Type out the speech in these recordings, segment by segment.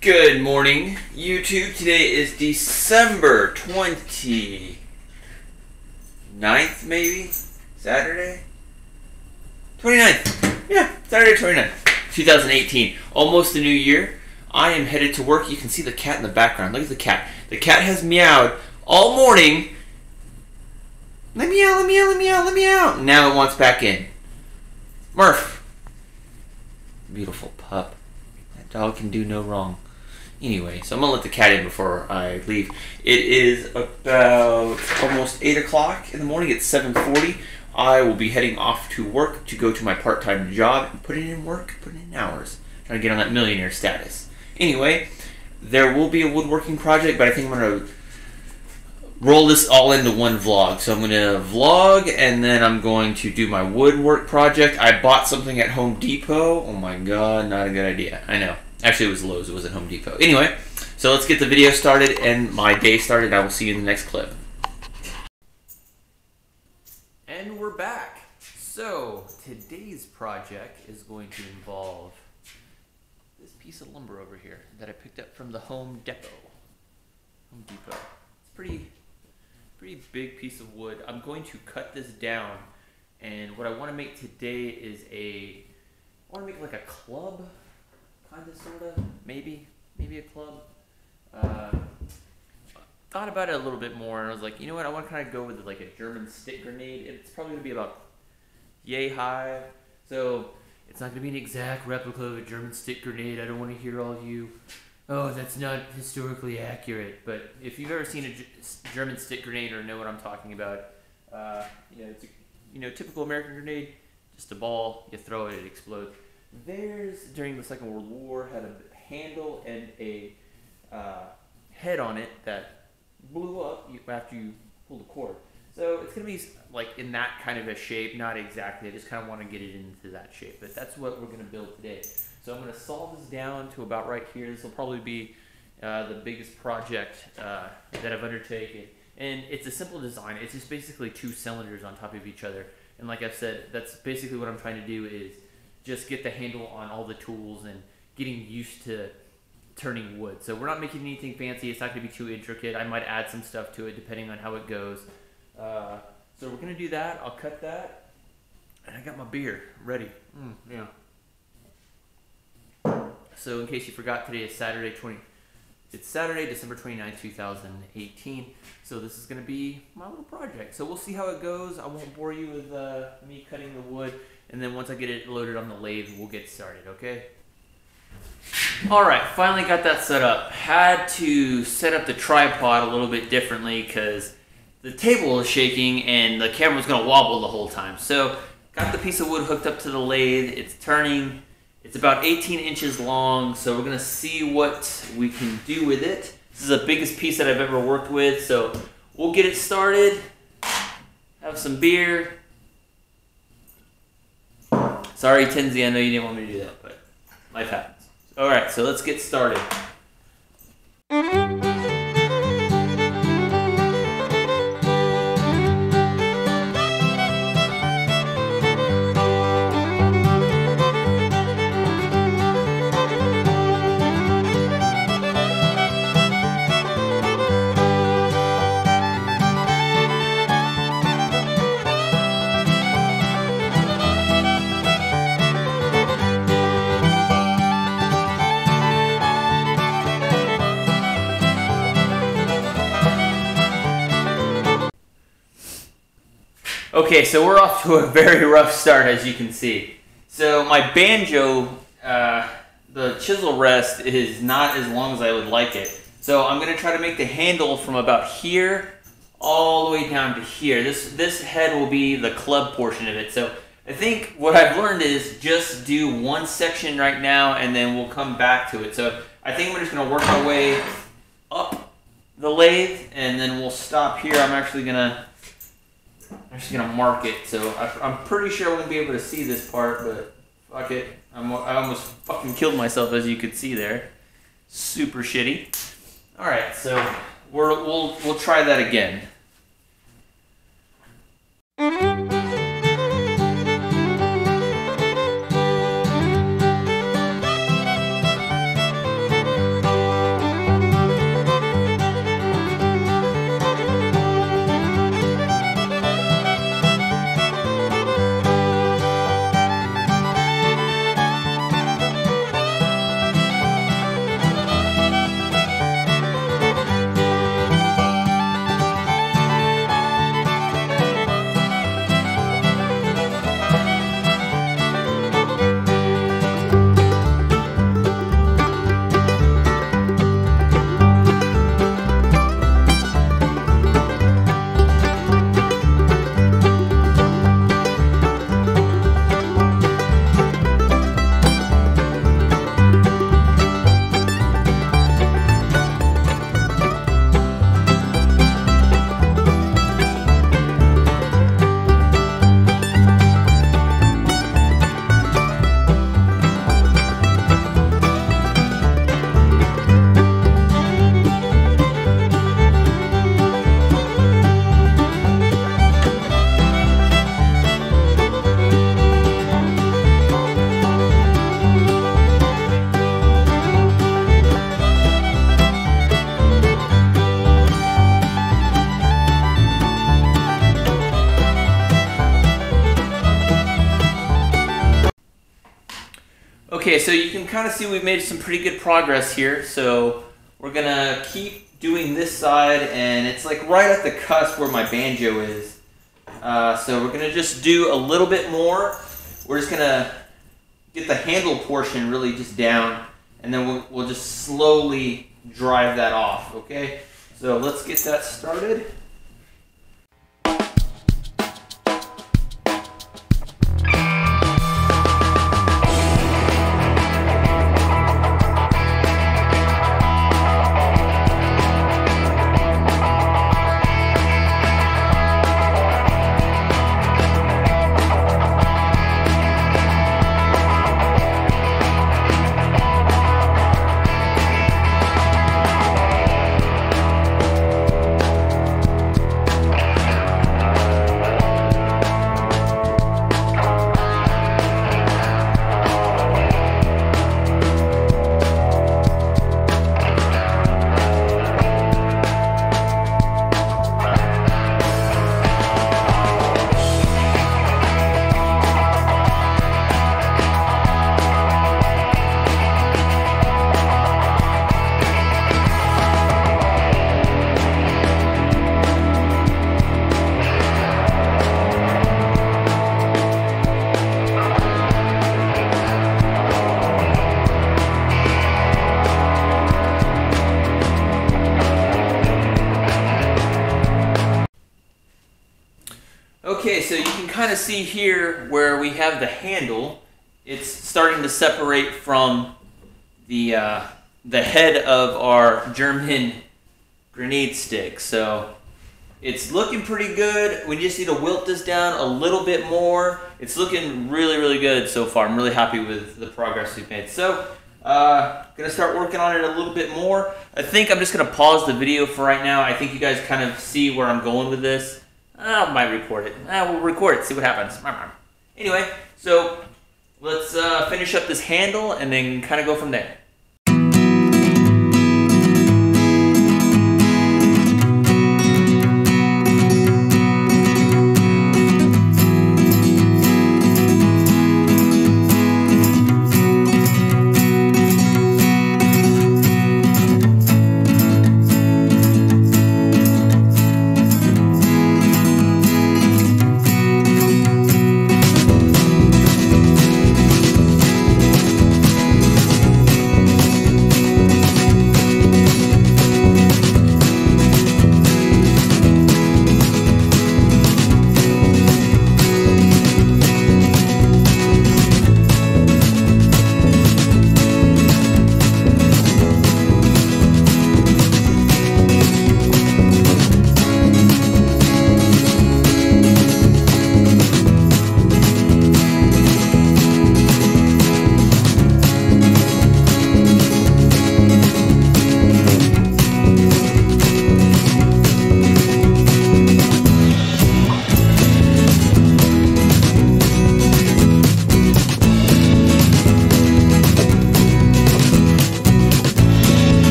Good morning, YouTube. Today is December 29th, maybe? Saturday? 29th. Yeah, Saturday 29th, 2018. Almost the new year. I am headed to work. You can see the cat in the background. Look at the cat. The cat has meowed all morning. Let me out, let me out, let me out, let me out. Now it wants back in. Murph. Beautiful pup. That dog can do no wrong. Anyway, so I'm gonna let the cat in before I leave. It is about almost eight o'clock in the morning. It's seven forty. I will be heading off to work to go to my part-time job and put in work, put in hours, trying to get on that millionaire status. Anyway, there will be a woodworking project, but I think I'm gonna roll this all into one vlog. So I'm gonna vlog, and then I'm going to do my woodwork project. I bought something at Home Depot. Oh my god, not a good idea. I know. Actually, it was Lowe's. It was at Home Depot. Anyway, so let's get the video started and my day started. I will see you in the next clip. And we're back. So today's project is going to involve this piece of lumber over here that I picked up from the Home Depot. Home Depot. It's pretty, pretty big piece of wood. I'm going to cut this down, and what I want to make today is a. I want to make like a club, kind of, sort of, maybe, maybe a club. Uh, thought about it a little bit more, and I was like, you know what? I want to kind of go with like a German stick grenade. It's probably gonna be about yay high, so it's not gonna be an exact replica of a German stick grenade. I don't want to hear all you, oh, that's not historically accurate. But if you've ever seen a German stick grenade or know what I'm talking about, uh, you know, it's a, you know, typical American grenade, just a ball, you throw it, it explodes. Theirs during the Second World War had a handle and a uh, head on it that blew up after you pulled the cord. So it's gonna be like in that kind of a shape, not exactly. I just kind of want to get it into that shape, but that's what we're gonna build today. So I'm gonna saw this down to about right here. This will probably be uh, the biggest project uh, that I've undertaken, and it's a simple design. It's just basically two cylinders on top of each other, and like I've said, that's basically what I'm trying to do is just get the handle on all the tools and getting used to turning wood. So we're not making anything fancy. It's not going to be too intricate. I might add some stuff to it depending on how it goes. Uh, so we're going to do that. I'll cut that. And I got my beer ready. Mm, yeah. So in case you forgot, today is Saturday 20. It's Saturday, December 29th, 2018. So this is going to be my little project. So we'll see how it goes. I won't bore you with uh, me cutting the wood. And then once I get it loaded on the lathe, we'll get started, okay? All right, finally got that set up. Had to set up the tripod a little bit differently because the table is shaking and the camera camera's gonna wobble the whole time. So got the piece of wood hooked up to the lathe. It's turning. It's about 18 inches long, so we're gonna see what we can do with it. This is the biggest piece that I've ever worked with, so we'll get it started. Have some beer. Sorry, Tinsy, I know you didn't want me to do that, but life happens. All right, so let's get started. Okay, so we're off to a very rough start, as you can see. So my banjo, uh, the chisel rest is not as long as I would like it. So I'm gonna try to make the handle from about here all the way down to here. This this head will be the club portion of it. So I think what I've learned is just do one section right now, and then we'll come back to it. So I think we're just gonna work our way up the lathe, and then we'll stop here. I'm actually gonna just gonna mark it, so I, I'm pretty sure I won't be able to see this part, but fuck it. I'm, I almost fucking killed myself, as you could see there. Super shitty. All right, so we're, we'll we'll try that again. Kind of see we've made some pretty good progress here. So we're gonna keep doing this side and it's like right at the cusp where my banjo is. Uh, so we're gonna just do a little bit more. We're just gonna get the handle portion really just down and then we'll, we'll just slowly drive that off, okay? So let's get that started. Kind of see here where we have the handle. It's starting to separate from the, uh, the head of our German grenade stick. So it's looking pretty good. We just need to wilt this down a little bit more. It's looking really, really good so far. I'm really happy with the progress we've made. So, uh, gonna start working on it a little bit more. I think I'm just gonna pause the video for right now. I think you guys kind of see where I'm going with this. I might record it. Uh, we'll record it, see what happens. Anyway, so let's uh, finish up this handle and then kind of go from there.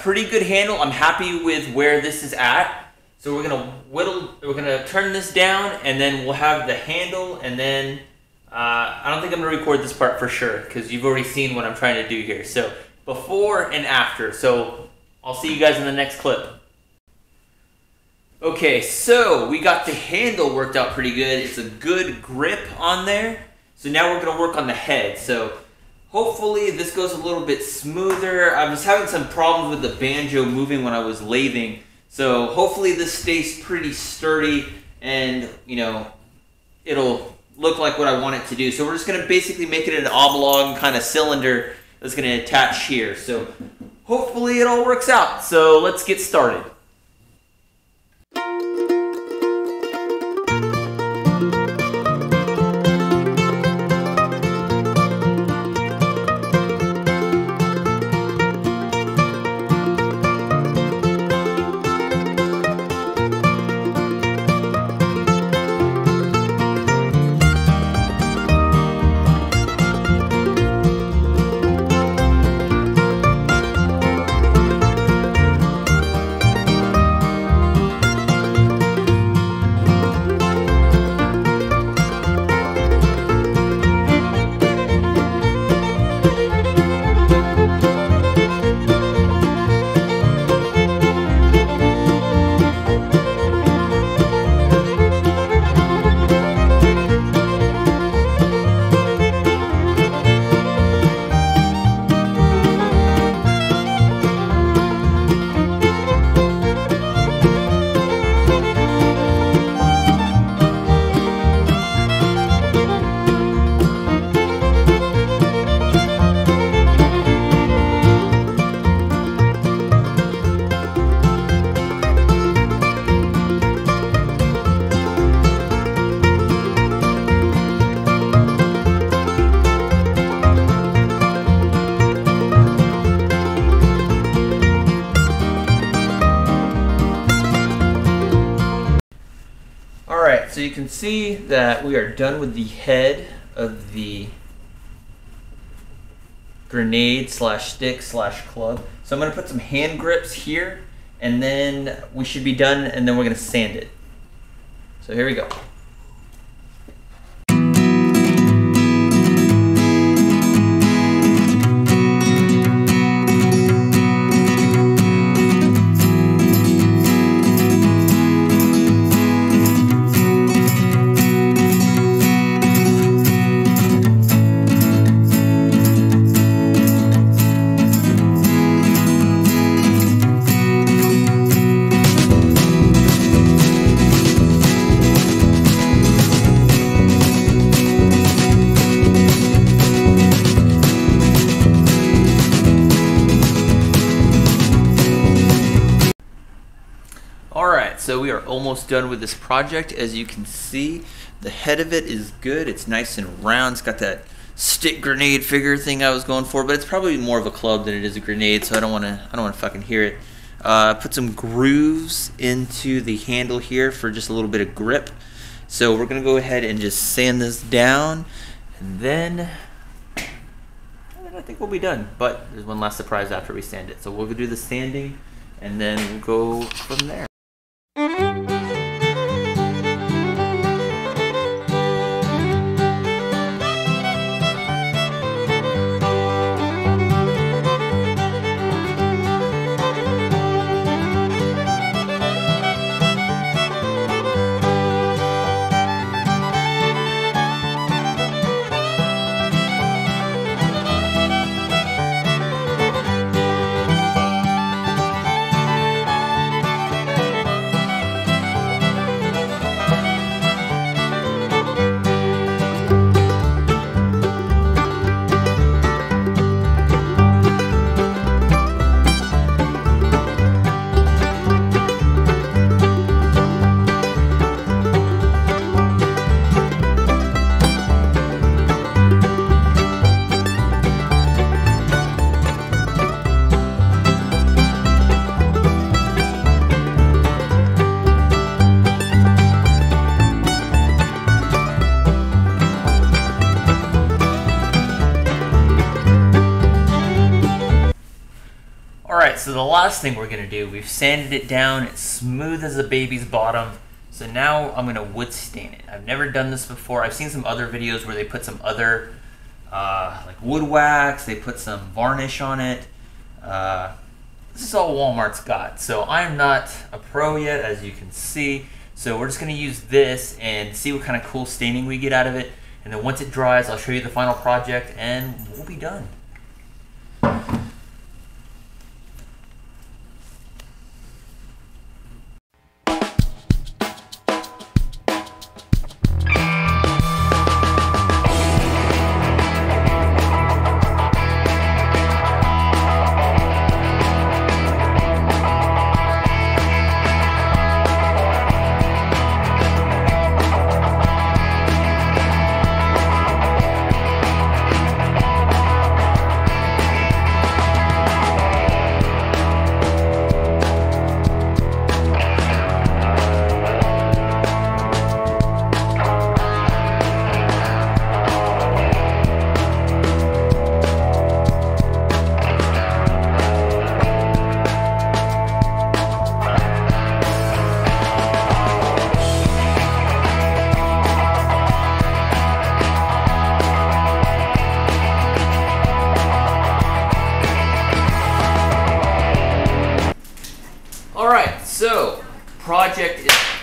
Pretty good handle. I'm happy with where this is at. So we're gonna whittle, we're gonna turn this down and then we'll have the handle and then, uh, I don't think I'm gonna record this part for sure because you've already seen what I'm trying to do here. So before and after. So I'll see you guys in the next clip. Okay, so we got the handle worked out pretty good. It's a good grip on there. So now we're gonna work on the head. So Hopefully this goes a little bit smoother. I was having some problems with the banjo moving when I was lathing. So hopefully this stays pretty sturdy and, you know, it'll look like what I want it to do. So we're just going to basically make it an oblong kind of cylinder that's going to attach here. So hopefully it all works out. So let's get started. So you can see that we are done with the head of the grenade slash stick slash club. So I'm gonna put some hand grips here and then we should be done and then we're gonna sand it. So here we go. Almost done with this project. As you can see, the head of it is good. It's nice and round. It's got that stick grenade figure thing I was going for, but it's probably more of a club than it is a grenade, so I don't want to I don't want to fucking hear it. Uh, put some grooves into the handle here for just a little bit of grip. So we're going to go ahead and just sand this down, and then I think we'll be done. But there's one last surprise after we sand it. So we'll do the sanding, and then we'll go from there. Last thing we're going to do, we've sanded it down, it's smooth as a baby's bottom. So now I'm going to wood stain it. I've never done this before. I've seen some other videos where they put some other, uh, like wood wax, they put some varnish on it. Uh, this is all Walmart's got. So I'm not a pro yet, as you can see. So we're just going to use this and see what kind of cool staining we get out of it. And then once it dries, I'll show you the final project and we'll be done.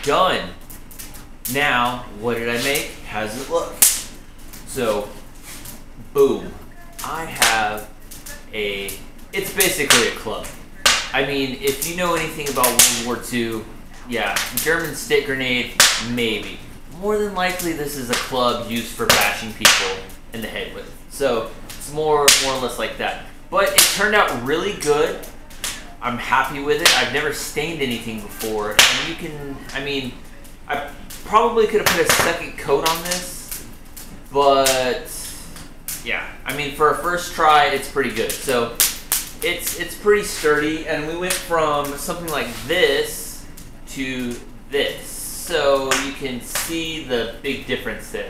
Done. Now, what did I make? How's it look? So, boom. I have a, it's basically a club. I mean, if you know anything about World War II, yeah, German stick grenade, maybe. More than likely, this is a club used for bashing people in the head with. So, it's more, more or less like that. But it turned out really good. I'm happy with it. I've never stained anything before. And you can, I mean, I probably could have put a second coat on this, but yeah, I mean, for a first try, it's pretty good. So it's it's pretty sturdy, and we went from something like this to this. so you can see the big difference there.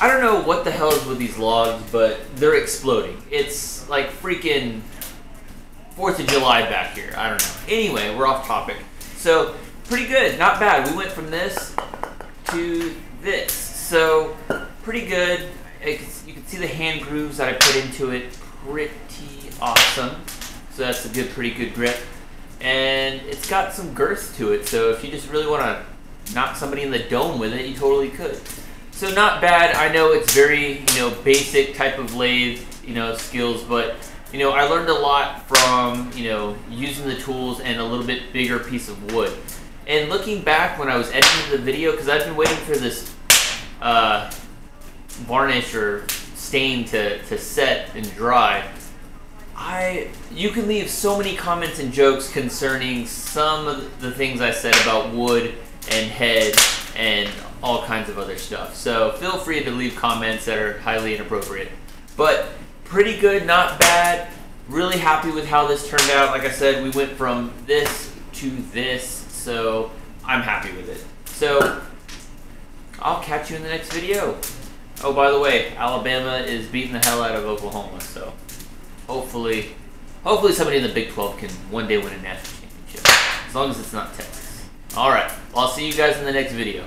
I don't know what the hell is with these logs, but they're exploding. It's like freaking Fourth of July back here. I don't know. Anyway, we're off topic. So pretty good, not bad. We went from this to this. So pretty good. You can see the hand grooves that I put into it. Pretty awesome. So that's a good, pretty good grip. And it's got some girth to it. So if you just really want to knock somebody in the dome with it, you totally could. So not bad. I know it's very, you know, basic type of lathe, you know, skills, but you know, I learned a lot from, you know, using the tools and a little bit bigger piece of wood. And looking back when I was editing the video, because I've been waiting for this uh, varnish or stain to, to set and dry, I you can leave so many comments and jokes concerning some of the things I said about wood and head and all kinds of other stuff. So feel free to leave comments that are highly inappropriate. But pretty good, not bad. Really happy with how this turned out. Like I said, we went from this to this, so I'm happy with it. So I'll catch you in the next video. Oh, by the way, Alabama is beating the hell out of Oklahoma, so hopefully, hopefully somebody in the Big 12 can one day win a national championship, as long as it's not Texas. All right, I'll see you guys in the next video.